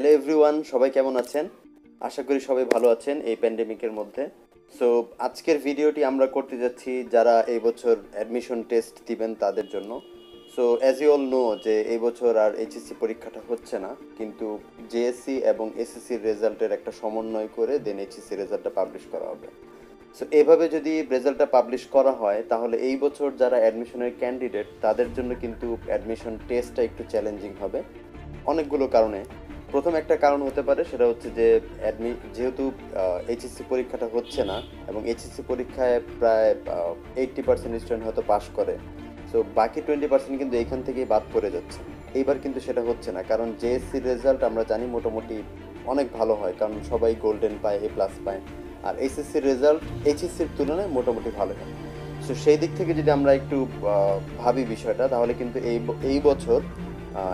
Hello everyone সবাই কেমন আছেন? আশা করি সবাই ভালো আছেন এই প্যান্ডেমিকের মধ্যে। সো আজকের ভিডিওটি আমরা করতে যাচ্ছি যারা এই বছর অ্যাডমিশন টেস্ট দিবেন তাদের জন্য। So as you all know যে এই বছর আর এইচএসসি পরীক্ষাটা হচ্ছে না, কিন্তু জেএসসি এবং এসএসসির রেজাল্টের একটা সমন্বয় করে দেন এইচএসসি রেজাল্টটা পাবলিশ করা হবে। সো এভাবে যদি রেজাল্টটা পাবলিশ করা হয়, তাহলে এই বছর যারা অ্যাডমিশনের ক্যান্ডিডেট তাদের জন্য কিন্তু অ্যাডমিশন টেস্টটা একটু চ্যালেঞ্জিং হবে। অনেকগুলো কারণে। প্রথম একটা কারণ হতে পারে, সেটা হচ্ছে যে অ্যাডমি যেহেতু এইচএসসি পরীক্ষাটা হচ্ছে না, এবং এইচএসসি পরীক্ষায় প্রায় এইট্টি পার্সেন্ট স্টুডেন্ট হয়তো পাস করে। সো বাকি টোয়েন্টি পার্সেন্ট কিন্তু এখান থেকেই বাদ পড়ে যাচ্ছে। এইবার কিন্তু সেটা হচ্ছে না, কারণ জেএসসির রেজাল্ট আমরা জানি মোটামুটি অনেক ভালো হয়, কারণ সবাই গোল্ডেন পায় এ প্লাস পায়। আর এইচএসসির রেজাল্ট এইচএসসির তুলনায় মোটামুটি ভালো হয়। সো সেই দিক থেকে যদি আমরা একটু ভাবি বিষয়টা, তাহলে কিন্তু এই এই বছর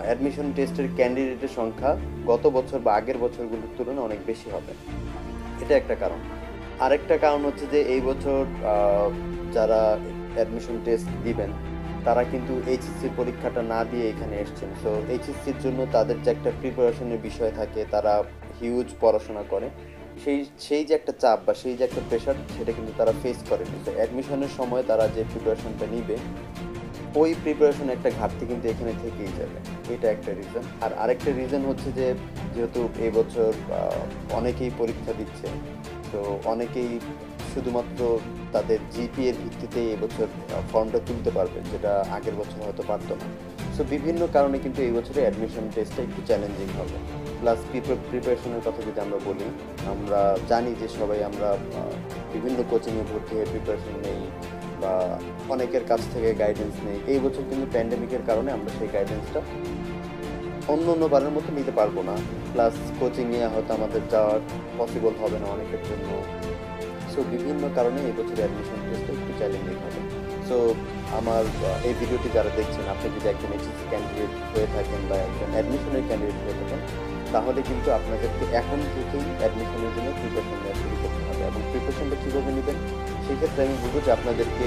অ্যাডমিশন টেস্টের ক্যান্ডিডেটের সংখ্যা গত বছর বা আগের বছরগুলোর তুলনায় অনেক বেশি হবে। এটা একটা কারণ। আরেকটা কারণ হচ্ছে যে এই বছর যারা অ্যাডমিশন টেস্ট দিবেন, তারা কিন্তু এইচএসসির পরীক্ষাটা না দিয়ে এখানে এসছেন। সো এইচএসসির জন্য তাদের যে একটা প্রিপারেশনের বিষয় থাকে, তারা হিউজ পড়াশোনা করে। সেই সেই যে একটা চাপ বা সেই যে একটা প্রেশার সেটা কিন্তু তারা ফেস করে তো অ্যাডমিশনের সময় তারা যে প্রিপারেশনটা নিবে ওই প্রিপারেশন একটা ঘাটতি কিন্তু এখানে থেকেই যাবে। এটা একটা রিজন আর আরেকটা রিজন হচ্ছে যে, যেহেতু এবছর অনেকেই পরীক্ষা দিচ্ছে, তো অনেকেই শুধুমাত্র তাদের জিপি এর ভিত্তিতেই এবছর ফর্মটা তুলতে পারবে, যেটা আগের বছর হয়তো পারতো না। সো বিভিন্ন কারণে কিন্তু এই বছরে অ্যাডমিশন টেস্টটা একটু চ্যালেঞ্জিং হবে। প্লাস প্রিপারেশনের কথা যদি আমরা বলি, আমরা জানি যে সবাই আমরা বিভিন্ন কোচিংয়ে ভর্তি হয়ে প্রিপারেশন নেই। বা অনেকের কাছ থেকে গাইডেন্স নেই। এই বছর কিন্তু প্যান্ডেমিকের কারণে আমরা সেই গাইডেন্সটা অন্য অন্য বারের মতো নিতে পারব না। প্লাস কোচিংয়ে হয়তো আমাদের যাওয়ার পসিবল হবে না অনেকের জন্য। সো বিভিন্ন কারণে এই বছর অ্যাডমিশন টেস্টটা একটু চ্যালেঞ্জিং হবে। সো আমার এই ভিডিওটি যারা দেখছেন, আপনি যদি একজন এইচএসসি ক্যান্ডিডেট হয়ে থাকেন বা একজন অ্যাডমিশনের ক্যান্ডিডেট হয়ে থাকেন, তাহলে কিন্তু আপনাদেরকে এখন থেকেই অ্যাডমিশনের জন্য প্রিপারেশন সেক্ষেত্রে আমি বলব যে আপনাদেরকে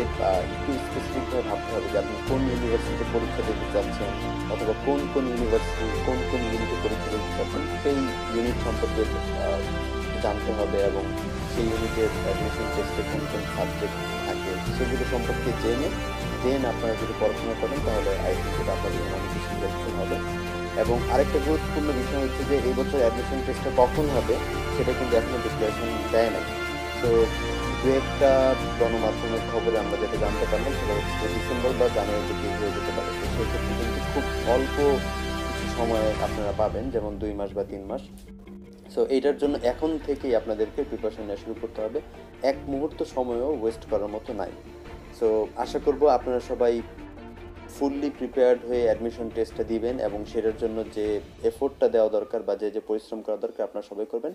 একটু স্পেসিফিকভাবে ভাবতে হবে যে আপনি কোন ইউনিভার্সিটিতে পরীক্ষা দিতে চাচ্ছেন অথবা কোন কোন ইউনিভার্সিটি কোন কোন ইউনিটে পরীক্ষা দিতে চাচ্ছেন সেই ইউনিট সম্পর্কে জানতে হবে এবং সেই ইউনিটের অ্যাডমিশন টেস্টে কোন কোন সাবজেক্ট থাকে সেগুলো সম্পর্কে জেনে দেন আপনারা যদি পড়াশোনা করেন তাহলে আই আপনাদের অনেক বেশি হেল্পফুল হবে। এবং আরেকটা গুরুত্বপূর্ণ বিষয় হচ্ছে যে এই বছর অ্যাডমিশন টেস্টটা কখন হবে সেটা কিন্তু এখনও ডিক্লারেশন দেয় নাই। তো দু একটা গণমাধ্যমের খবরে আমরা যেটা জানতে পারলাম, সেটা হচ্ছে ডিসেম্বর বা জানুয়ারিতে কি হয়ে যেতে পারে। সেক্ষেত্রে কিন্তু খুব অল্প কিছু সময় আপনারা পাবেন, যেমন দুই মাস বা তিন মাস। সো এইটার জন্য এখন থেকেই আপনাদেরকে প্রিপারেশন নেওয়া শুরু করতে হবে। এক মুহূর্ত সময়ও ওয়েস্ট করার মতো নাই। সো আশা করব আপনারা সবাই ফুললি প্রিপেয়ার্ড হয়ে অ্যাডমিশন টেস্টটা দিবেন এবং সেটার জন্য যে এফোর্টটা দেওয়া দরকার বা যে যে পরিশ্রম করা দরকার আপনারা সবাই করবেন।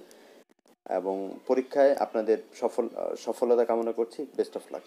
এবং পরীক্ষায় আপনাদের সফল সফলতা কামনা করছি। Best of luck